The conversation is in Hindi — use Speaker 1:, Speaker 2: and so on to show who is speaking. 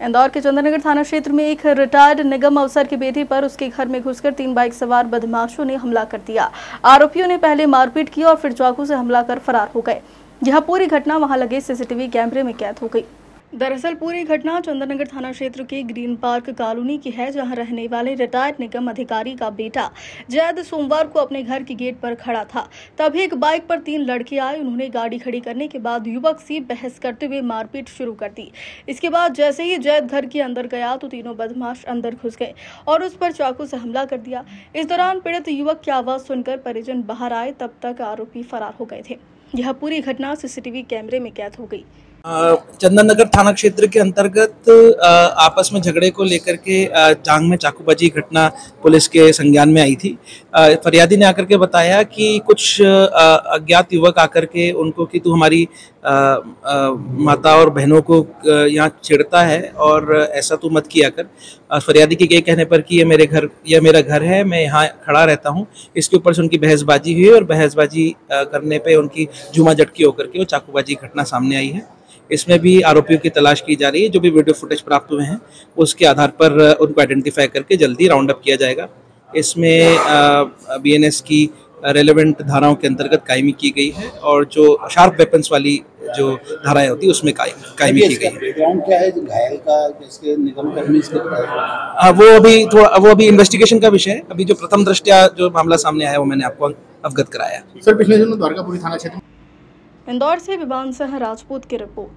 Speaker 1: इंदौर के चंद्रनगर थाना क्षेत्र में एक रिटायर्ड निगम अफसर की बेटी पर उसके घर में घुसकर तीन बाइक सवार बदमाशों ने हमला कर दिया। आरोपियों ने पहले मारपीट की और फिर चाकू से हमला कर फरार हो गए। यह पूरी घटना वहाँ लगे सीसीटीवी कैमरे में कैद हो गई। दरअसल पूरी घटना चंद्रनगर थाना क्षेत्र के ग्रीन पार्क कॉलोनी की है, जहाँ रहने वाले रिटायर्ड निगम अधिकारी का बेटा जैद सोमवार को अपने घर के गेट पर खड़ा था। तभी एक बाइक पर तीन लड़के आए, उन्होंने गाड़ी खड़ी करने के बाद युवक से बहस करते हुए मारपीट शुरू कर दी। इसके बाद जैसे ही जैद घर के अंदर गया तो तीनों बदमाश अंदर घुस गए और उस पर चाकू से हमला कर दिया। इस दौरान पीड़ित युवक की आवाज़ सुनकर परिजन बाहर आए, तब तक आरोपी फरार हो गए थे। यह पूरी घटना सीसीटीवी कैमरे में कैद हो गई।
Speaker 2: चंदन नगर थाना क्षेत्र के अंतर्गत आपस में झगड़े को लेकर के चांग में चाकूबाजी घटना पुलिस के संज्ञान में आई थी। फरियादी ने आकर के बताया कि कुछ अज्ञात युवक आकर के उनको कि तू हमारी माता और बहनों को यहाँ छेड़ता है और ऐसा तू मत किया कर। फरियादी के ये कहने पर कि ये मेरे घर, यह मेरा घर है, मैं यहाँ खड़ा रहता हूँ। इसके ऊपर से उनकी बहसबाजी हुई और बहसबाजी करने पे उनकी जुमा झटकी होकर के वो चाकूबाजी घटना सामने आई है। इसमें भी आरोपियों की तलाश की जा रही है। जो भी वीडियो फुटेज प्राप्त हुए हैं, उसके आधार पर उनको आइडेंटिफाई करके जल्दी राउंड अप किया जाएगा। इसमें बीएनएस की रेलेवेंट धाराओं के अंतर्गत कायमी की गई है और जो शार्प वेपन्स वाली जो धाराएँ होती है उसमें कायमी की गई
Speaker 3: क्या है? घायल का इसके निगम कर्मी इसके
Speaker 2: वो अभी थोड़ा वो अभी इन्वेस्टिगेशन का विषय है। अभी जो प्रथम दृष्टिया जो मामला सामने आया वो मैंने आपको अवगत कराया।
Speaker 3: सर पिछले दिनों द्वारकापुरी थाना क्षेत्र
Speaker 1: इंदौर से विमान सह राजपूत की रिपोर्ट।